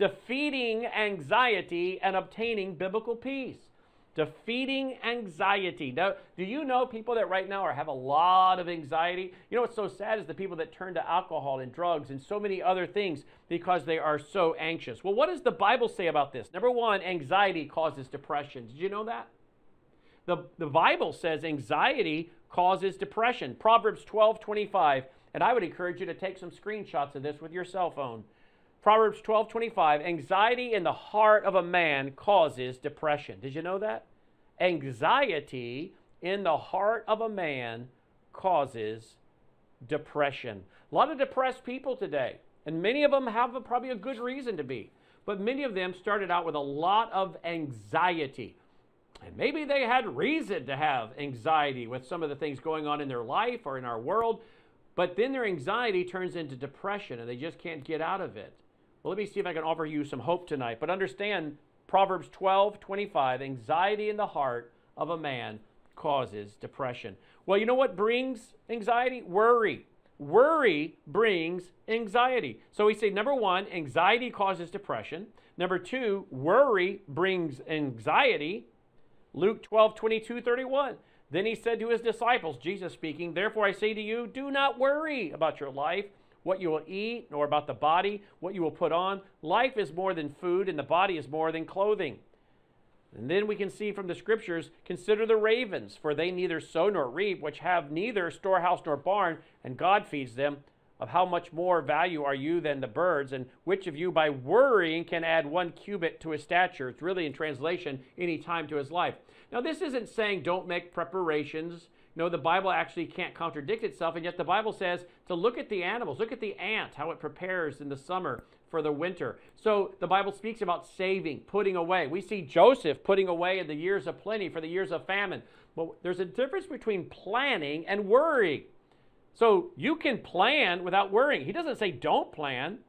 defeating anxiety and obtaining biblical peace. Defeating anxiety. Now, do you know people that right now are have a lot of anxiety? You know what's so sad is the people that turn to alcohol and drugs and so many other things because they are so anxious. Well, what does the Bible say about this? Number one, anxiety causes depression. Did you know that? The, the Bible says anxiety causes depression. Proverbs 12 25. And I would encourage you to take some screenshots of this with your cell phone. Proverbs 12 25. Anxiety in the heart of a man causes depression. Did you know that? Anxiety in the heart of a man causes depression. A lot of depressed people today, and many of them have a, probably a good reason to be. But many of them started out with a lot of anxiety. And maybe they had reason to have anxiety with some of the things going on in their life or in our world, but then their anxiety turns into depression and they just can't get out of it. Well, let me see if I can offer you some hope tonight. But understand Proverbs 12 25, anxiety in the heart of a man causes depression. Well, you know what brings anxiety? Worry. Worry brings anxiety. So we say number one, anxiety causes depression. Number two, worry brings anxiety. Luke 12, 22, 31. Then he said to his disciples, Jesus speaking, Therefore I say to you, do not worry about your life, what you will eat, nor about the body, what you will put on. Life is more than food, and the body is more than clothing. And then we can see from the scriptures consider the ravens, for they neither sow nor reap, which have neither storehouse nor barn, and God feeds them. Of how much more value are you than the birds? And which of you, by worrying, can add one cubit to his stature? It's really in translation, any time to his life. Now, this isn't saying don't make preparations. No, the Bible actually can't contradict itself, and yet the Bible says to look at the animals, look at the ant, how it prepares in the summer for the winter. So the Bible speaks about saving, putting away. We see Joseph putting away in the years of plenty for the years of famine. But there's a difference between planning and worrying. So you can plan without worrying. He doesn't say don't plan,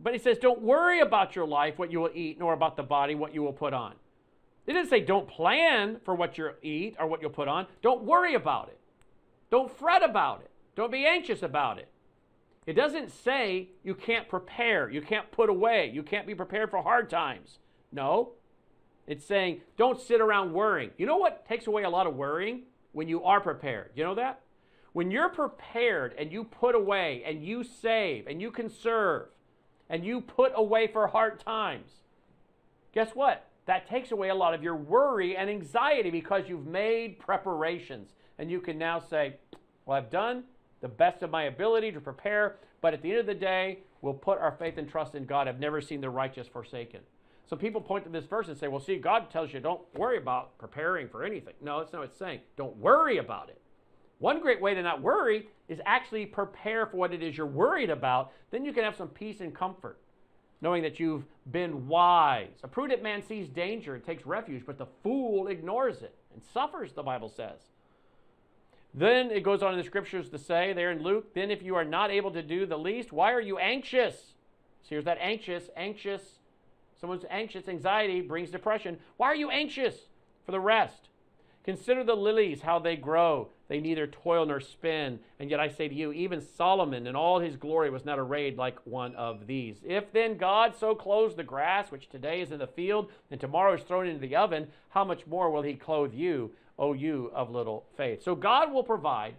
but he says don't worry about your life, what you will eat, nor about the body, what you will put on. He didn't say don't plan for what you'll eat or what you'll put on. Don't worry about it. Don't fret about it. Don't be anxious about it. It doesn't say you can't prepare, you can't put away, you can't be prepared for hard times. No. It's saying don't sit around worrying. You know what takes away a lot of worrying? When you are prepared. You know that? When you're prepared and you put away and you save and you conserve and you put away for hard times, guess what? That takes away a lot of your worry and anxiety because you've made preparations. And you can now say, Well, I've done the best of my ability to prepare, but at the end of the day, we'll put our faith and trust in God. I've never seen the righteous forsaken. So people point to this verse and say, Well, see, God tells you don't worry about preparing for anything. No, that's not what it's saying. Don't worry about it. One great way to not worry is actually prepare for what it is you're worried about. Then you can have some peace and comfort, knowing that you've been wise. A prudent man sees danger and takes refuge, but the fool ignores it and suffers, the Bible says. Then it goes on in the scriptures to say there in Luke, then if you are not able to do the least, why are you anxious? So here's that anxious, anxious. Someone's anxious, anxiety brings depression. Why are you anxious? For the rest. Consider the lilies, how they grow. They neither toil nor spin. And yet I say to you, even Solomon in all his glory was not arrayed like one of these. If then God so clothes the grass, which today is in the field and tomorrow is thrown into the oven, how much more will he clothe you, O you of little faith? So God will provide.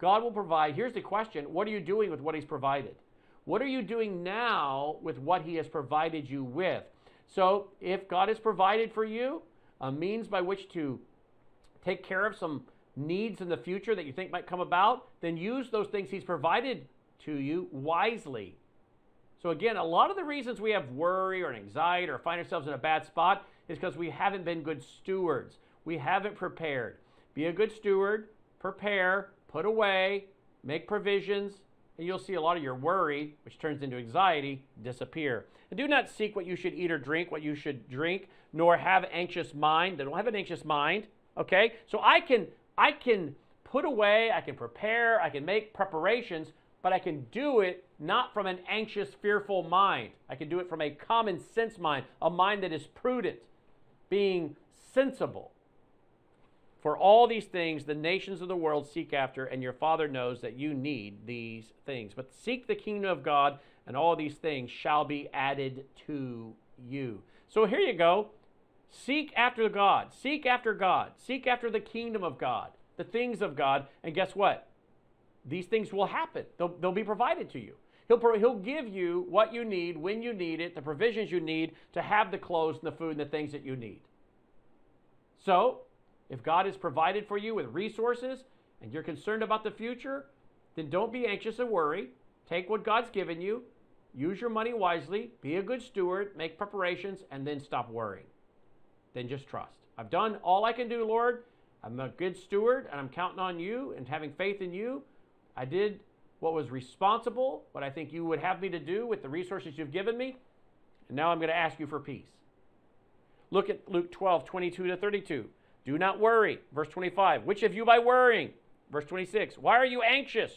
God will provide. Here's the question What are you doing with what he's provided? What are you doing now with what he has provided you with? So if God has provided for you a means by which to take care of some needs in the future that you think might come about, then use those things He's provided to you wisely. So, again, a lot of the reasons we have worry or anxiety or find ourselves in a bad spot is because we haven't been good stewards. We haven't prepared. Be a good steward, prepare, put away, make provisions, and you'll see a lot of your worry, which turns into anxiety, disappear. And do not seek what you should eat or drink, what you should drink, nor have anxious mind. They Don't have an anxious mind. Okay? So I can I can put away, I can prepare, I can make preparations, but I can do it not from an anxious, fearful mind. I can do it from a common sense mind, a mind that is prudent, being sensible. For all these things the nations of the world seek after, and your Father knows that you need these things. But seek the kingdom of God and all these things shall be added to you. So here you go. Seek after God. Seek after God. Seek after the kingdom of God, the things of God. And guess what? These things will happen, they'll, they'll be provided to you. He'll, he'll give you what you need, when you need it, the provisions you need to have the clothes and the food and the things that you need. So, if God has provided for you with resources and you're concerned about the future, then don't be anxious and worry. Take what God's given you, use your money wisely, be a good steward, make preparations, and then stop worrying. Then just trust. I've done all I can do, Lord. I'm a good steward, and I'm counting on you and having faith in you. I did what was responsible, what I think you would have me to do with the resources you've given me. And now I'm going to ask you for peace. Look at Luke 12, 22 to 32. Do not worry. Verse 25. Which of you by worrying? Verse 26. Why are you anxious?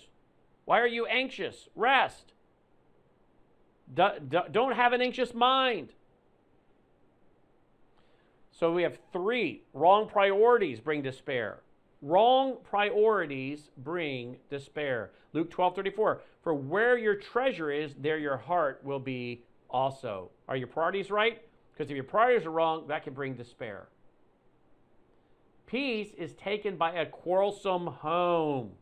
Why are you anxious? Rest. Do, do, don't have an anxious mind. So we have three wrong priorities bring despair. Wrong priorities bring despair. Luke 12 34. For where your treasure is, there your heart will be also. Are your priorities right? Because if your priorities are wrong, that can bring despair. Peace is taken by a quarrelsome home.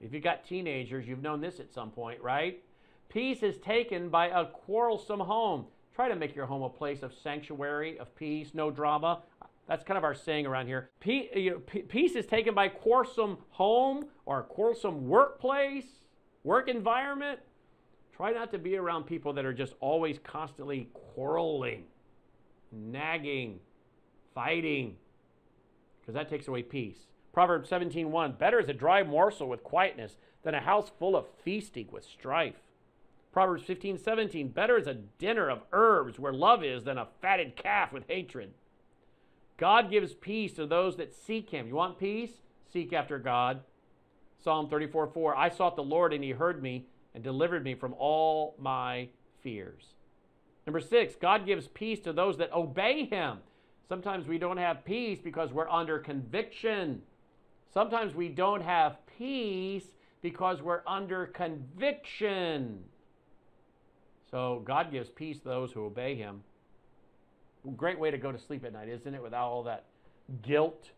If you've got teenagers, you've known this at some point, right? Peace is taken by a quarrelsome home. Try to make your home a place of sanctuary, of peace, no drama. That's kind of our saying around here. Peace is taken by quarrelsome home or quarrelsome workplace, work environment. Try not to be around people that are just always constantly quarreling, nagging, fighting, because that takes away peace. Proverbs 17:1 Better is a dry morsel with quietness than a house full of feasting with strife. Proverbs 15:17 Better is a dinner of herbs where love is than a fatted calf with hatred. God gives peace to those that seek him. You want peace? Seek after God. Psalm 34:4 I sought the Lord and he heard me and delivered me from all my fears. Number 6, God gives peace to those that obey him. Sometimes we don't have peace because we're under conviction. Sometimes we don't have peace because we're under conviction. So God gives peace to those who obey him. Great way to go to sleep at night, isn't it? Without all that guilt,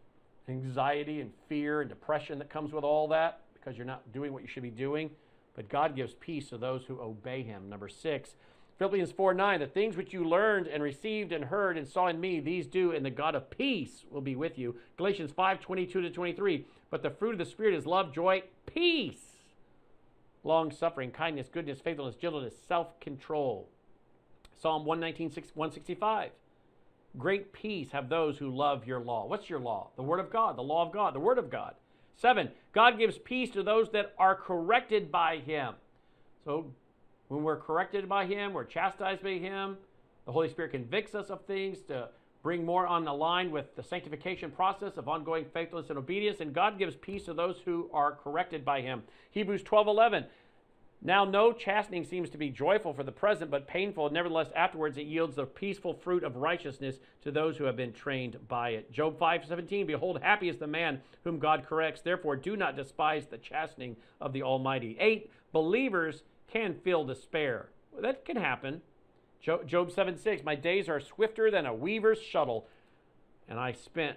anxiety, and fear and depression that comes with all that because you're not doing what you should be doing. But God gives peace to those who obey him. Number six, Philippians 4 9, the things which you learned and received and heard and saw in me, these do, and the God of peace will be with you. Galatians 5 22 to 23, but the fruit of the Spirit is love, joy, peace, long suffering, kindness, goodness, faithfulness, gentleness, self control. Psalm 119, 165. Great peace have those who love your law. What's your law? The Word of God, the law of God, the Word of God. Seven, God gives peace to those that are corrected by Him. So when we're corrected by Him, we're chastised by Him. The Holy Spirit convicts us of things to bring more on the line with the sanctification process of ongoing faithfulness and obedience. And God gives peace to those who are corrected by Him. Hebrews 12 11. Now, no chastening seems to be joyful for the present, but painful. Nevertheless, afterwards it yields the peaceful fruit of righteousness to those who have been trained by it. Job 5 17. Behold, happy is the man whom God corrects. Therefore, do not despise the chastening of the Almighty. 8. Believers can feel despair. That can happen. Job 7 6, my days are swifter than a weaver's shuttle, and I spent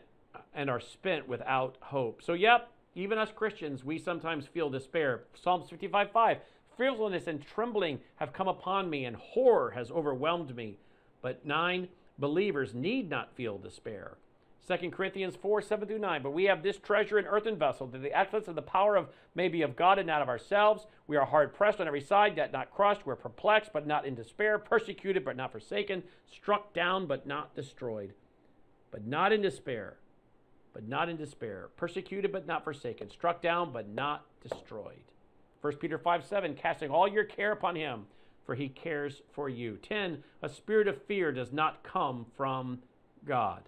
and are spent without hope. So, yep, even us Christians, we sometimes feel despair. Psalms 55 5, fearfulness and trembling have come upon me, and horror has overwhelmed me. But 9, believers need not feel despair. 2 Corinthians 4, 7 through 9. But we have this treasure in earthen vessel, that the excellence of the power of may be of God and not of ourselves. We are hard pressed on every side, yet not crushed. We're perplexed, but not in despair, persecuted, but not forsaken, struck down, but not destroyed. But not in despair, but not in despair, persecuted, but not forsaken, struck down, but not destroyed. 1 Peter 5, 7, casting all your care upon him, for he cares for you. 10, a spirit of fear does not come from God.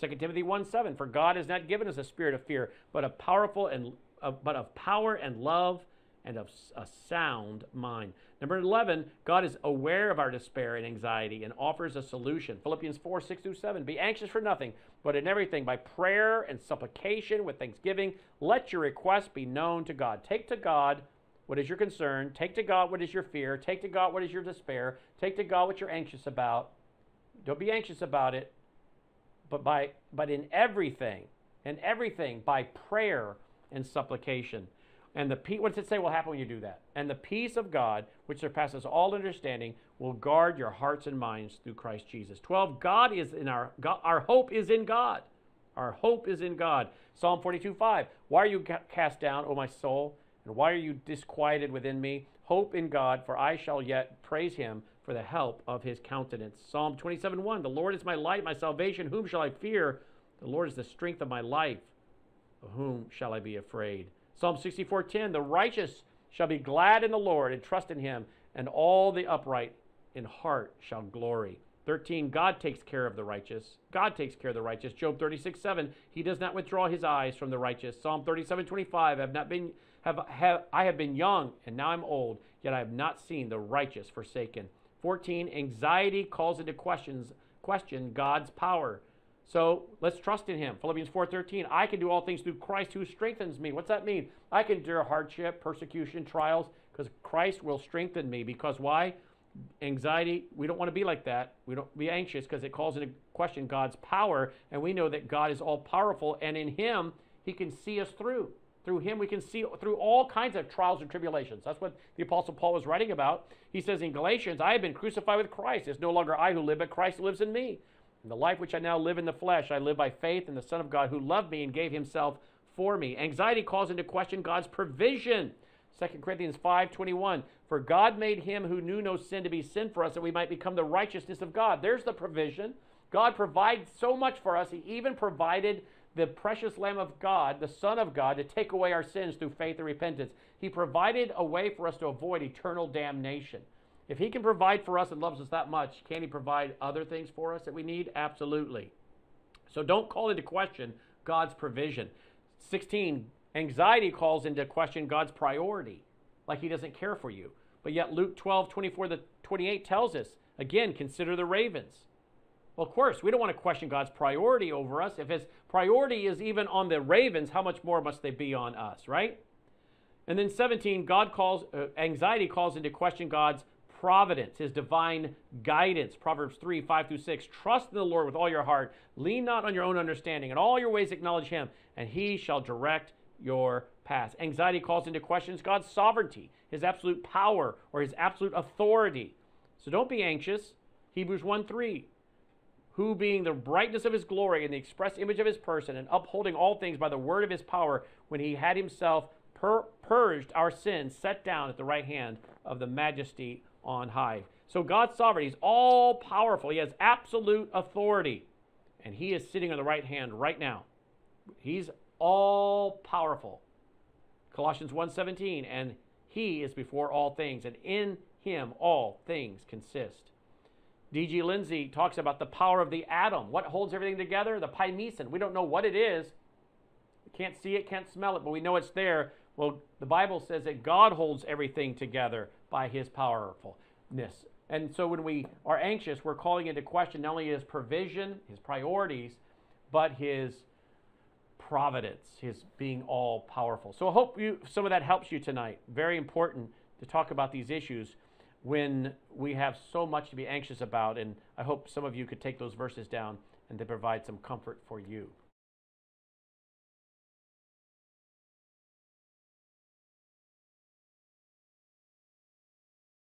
2 Timothy 1 7, for God has not given us a spirit of fear, but of powerful and uh, but of power and love and of a sound mind. Number 11, God is aware of our despair and anxiety and offers a solution. Philippians 4 6 through 7. Be anxious for nothing, but in everything, by prayer and supplication with thanksgiving, let your requests be known to God. Take to God what is your concern. Take to God what is your fear. Take to God what is your despair. Take to God what you're anxious about. Don't be anxious about it, but by but in everything, in everything by prayer and supplication. And the peace, what does it say will happen when you do that? And the peace of God, which surpasses all understanding, will guard your hearts and minds through Christ Jesus. 12, God is in our God, our hope is in God. Our hope is in God. Psalm 42, 5. Why are you cast down, O my soul? And why are you disquieted within me? Hope in God, for I shall yet praise him for the help of his countenance. Psalm 27 1 The Lord is my light, my salvation. Whom shall I fear? The Lord is the strength of my life. Of whom shall I be afraid? Psalm 64 10 The righteous shall be glad in the Lord and trust in him, and all the upright in heart shall glory. 13 God takes care of the righteous. God takes care of the righteous. Job 36 7 He does not withdraw his eyes from the righteous. Psalm 37 25 Have not been have, have, I have been young and now I'm old, yet I have not seen the righteous forsaken. 14, anxiety calls into questions, question God's power. So let's trust in him. Philippians 4:13, I can do all things through Christ who strengthens me. What's that mean? I can endure hardship, persecution, trials, because Christ will strengthen me. Because why? Anxiety, we don't want to be like that. We don't be anxious because it calls into question God's power, and we know that God is all powerful, and in him he can see us through. Through him, we can see through all kinds of trials and tribulations. That's what the Apostle Paul was writing about. He says in Galatians, I have been crucified with Christ. It's no longer I who live, but Christ lives in me. In the life which I now live in the flesh, I live by faith in the Son of God who loved me and gave himself for me. Anxiety calls into question God's provision. 2 Corinthians 5:21 For God made him who knew no sin to be sin for us that we might become the righteousness of God. There's the provision. God provides so much for us. He even provided the precious Lamb of God, the Son of God, to take away our sins through faith and repentance. He provided a way for us to avoid eternal damnation. If He can provide for us and loves us that much, can He provide other things for us that we need? Absolutely. So don't call into question God's provision. 16, anxiety calls into question God's priority, like He doesn't care for you. But yet Luke 12, 24 to 28 tells us, again, consider the ravens. Well, of course, we don't want to question God's priority over us. If His priority is even on the ravens, how much more must they be on us, right? And then 17, God calls, uh, anxiety calls into question God's providence, His divine guidance. Proverbs 3, 5 through 6. Trust in the Lord with all your heart. Lean not on your own understanding. In all your ways acknowledge Him, and He shall direct your paths. Anxiety calls into questions God's sovereignty, His absolute power, or His absolute authority. So don't be anxious. Hebrews 1 3 who being the brightness of his glory and the express image of his person, and upholding all things by the word of his power, when he had himself pur- purged our sins, sat down at the right hand of the majesty on high. So God's sovereign, he's all powerful. He has absolute authority. And he is sitting on the right hand right now. He's all powerful. Colossians 1:17 and he is before all things and in him all things consist. D.G. Lindsay talks about the power of the atom. What holds everything together? The pi meson. We don't know what it is. We can't see it, can't smell it, but we know it's there. Well, the Bible says that God holds everything together by his powerfulness. And so when we are anxious, we're calling into question not only his provision, his priorities, but his providence, his being all powerful. So I hope you some of that helps you tonight. Very important to talk about these issues when we have so much to be anxious about. And I hope some of you could take those verses down and to provide some comfort for you.